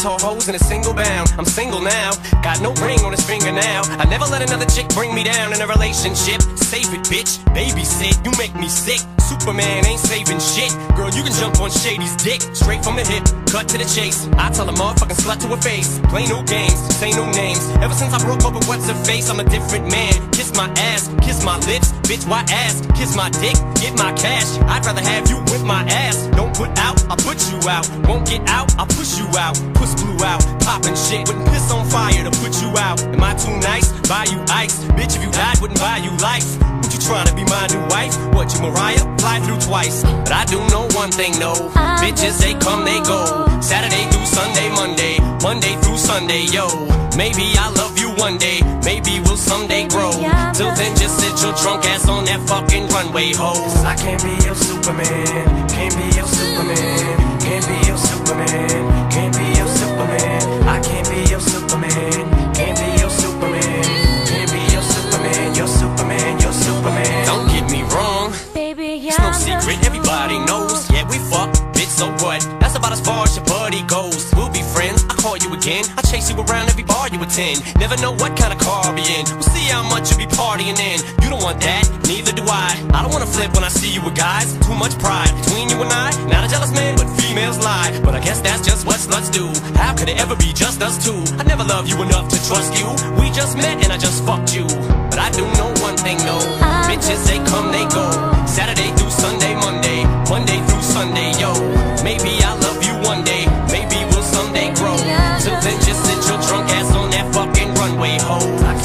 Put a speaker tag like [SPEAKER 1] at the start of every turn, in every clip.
[SPEAKER 1] tall hoes in a single bound. I'm single now, got no ring on his finger now. I never let another chick bring me down in a relationship. Save it, bitch, babysit, you make me sick. Superman ain't saving shit. Girl, you can jump on Shady's dick, straight from the hip, cut to the chase. I tell a motherfucking slut to her face, play no games, say no names. Ever since I broke up with what's her face, I'm a different man. Kiss my ass, kiss my lips, bitch, why ass? Kiss my dick, get my cash. I'd rather have you with my ass. Don't put out, I'll put you out. Won't get out, I'll push you out. Puss blew out, popping shit. Wouldn't piss on fire to put you out. Am I too nice? Buy you ice. Bitch, if you died, wouldn't buy you life. Would you trying to be my new wife? What, you Mariah? Fly through twice. But I do know one thing, no. Bitches, they come, they go. Saturday through Sunday, Monday. Monday through Sunday, yo. Maybe I'll love you one day. Maybe we'll someday grow. Till then, just sit your drunk ass on that fucking runway, ho. I can't be your Superman. Can't be as goes. We'll be friends, I'll call you again. I'll chase you around every bar you attend. Never know what kind of car I'll be in. We'll see how much you be partying in. You don't want that, neither do I. I don't wanna flip when I see you with guys. Too much pride between you and I. Not a jealous man, but females lie. But I guess that's just what sluts do. How could it ever be just us two? I never loved you enough to trust you. We just met and I just fucked you. But I do know one thing, no. Bitches, they come,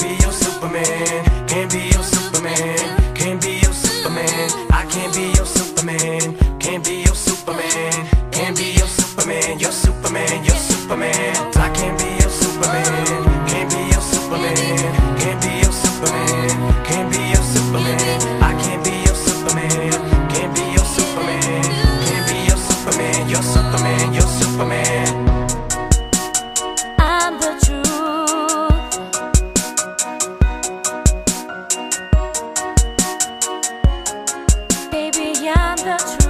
[SPEAKER 1] Can't be your Superman. Can't be your Superman. Can't be your Superman. I can't be your Superman. Can't be your Superman. Can't be your Superman. Your Superman. Your Superman. I can't be your Superman. Can't be your Superman. Can't be your Superman. Can't be your Superman. I can't be your Superman. Can't be your Superman. Can't be your Superman. Your Superman. Superman.
[SPEAKER 2] The truth.